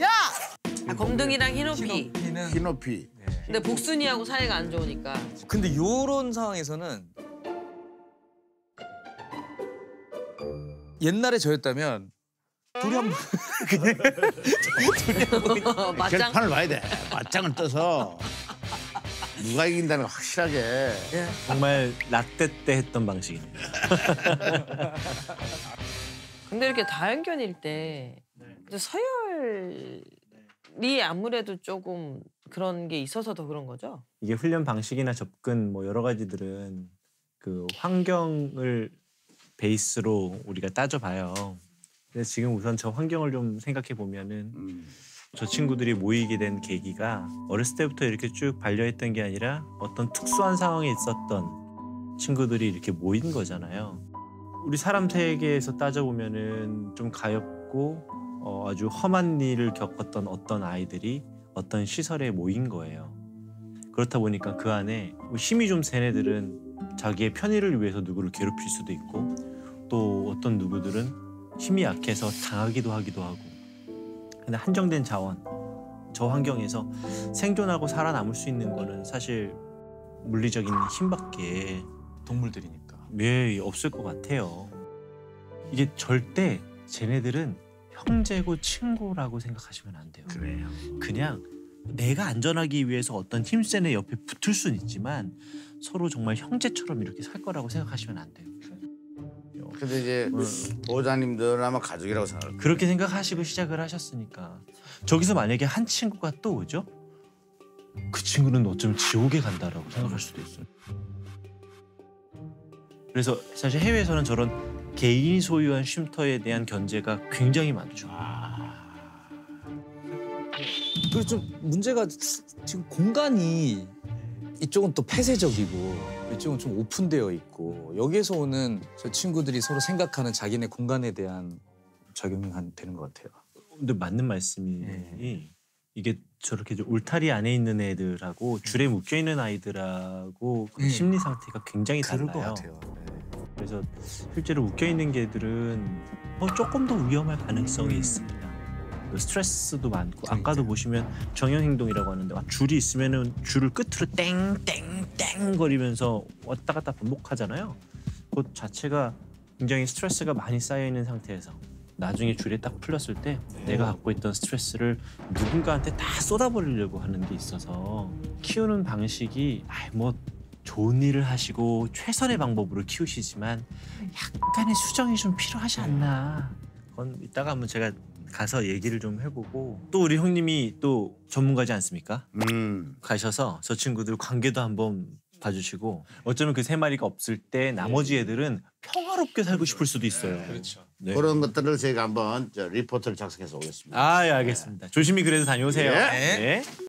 야! 아, 검둥이랑 히노피. 피는 키높이. 근데 복순이하고 사이가 안 좋으니까. 근데 요런 상황에서는 옛날에 저였다면 둘이 한번 맞짱. 결판을 봐야 돼. 맞짱을 떠서 누가 이긴다는 거 확실하게. 정말 라떼 때 했던 방식이네요. 근데 이렇게 다연견일 때 근데 서열이 아무래도 조금 그런 게 있어서 더 그런 거죠? 이게 훈련 방식이나 접근 뭐 여러 가지들은 그 환경을 베이스로 우리가 따져봐요. 근데 지금 우선 저 환경을 좀 생각해 보면은 음. 저 친구들이 모이게 된 계기가 어렸을 때부터 이렇게 쭉 반려했던 게 아니라 어떤 특수한 상황에 있었던 친구들이 이렇게 모인 거잖아요. 우리 사람 세계에서 따져보면은 좀 가엽고 어, 아주 험한 일을 겪었던 어떤 아이들이 어떤 시설에 모인 거예요. 그렇다 보니까 그 안에 뭐 힘이 좀 센 애들은 자기의 편의를 위해서 누구를 괴롭힐 수도 있고 또 어떤 누구들은 힘이 약해서 당하기도 하기도 하고 근데 한정된 자원 저 환경에서 생존하고 살아남을 수 있는 거는 사실 물리적인 힘밖에 동물들이니까. 예, 없을 것 같아요. 이게 절대 쟤네들은 형제고 친구라고 생각하시면 안 돼요. 그래요. 그냥 내가 안전하기 위해서 어떤 힘센 애 옆에 붙을 수는 있지만 서로 정말 형제처럼 이렇게 살 거라고 생각하시면 안 돼요. 근데 이제 보호자님들은 아마 가족이라고 생각할 거예요. 그렇게 생각하시고 시작을 하셨으니까 저기서 만약에 한 친구가 또 오죠? 그 친구는 어쩌면 지옥에 간다라고 생각할 수도 있어요. 그래서 사실 해외에서는 저런 개인이 소유한 쉼터에 대한 견제가 굉장히 많죠. 그리고 좀 문제가 지금 공간이 이쪽은 또 폐쇄적이고 이쪽은 좀 오픈되어 있고 여기에서 오는 저 친구들이 서로 생각하는 자기네 공간에 대한 적용이 한- 되는 것 같아요. 근데 맞는 말씀이 네. 이게 저렇게 좀 울타리 안에 있는 애들하고 줄에 묶여 있는 아이들하고 그 네. 심리 상태가 굉장히 그럴 달라요. 것 같아요. 네. 그래서 실제로 묶여 있는 개들은 뭐 조금 더 위험할 가능성이 있습니다. 그 스트레스도 많고 아까도 보시면 정형 행동이라고 하는데 와, 줄이 있으면은 줄을 끝으로 땡땡땡 거리면서 왔다 갔다 반복하잖아요. 그것 자체가 굉장히 스트레스가 많이 쌓여 있는 상태에서 나중에 줄에 딱 풀렸을 때 내가 갖고 있던 스트레스를 누군가한테 다 쏟아버리려고 하는 게 있어서 키우는 방식이 아이 뭐 좋은 일을 하시고 최선의 방법으로 키우시지만 약간의 수정이 좀 필요하지 않나. 그건 이따가 한번 제가 가서 얘기를 좀 해보고 또 우리 형님이 또 전문가지 않습니까? 음. 가셔서 저 친구들 관계도 한번 봐주시고 어쩌면 그 세 마리가 없을 때 나머지 애들은 평화롭게 살고 싶을 수도 있어요. 그렇죠. 네. 그런 것들을 저희가 한번 저 리포트를 작성해서 오겠습니다. 아, 예, 알겠습니다. 조심히 그래도 다녀오세요. 예. 네.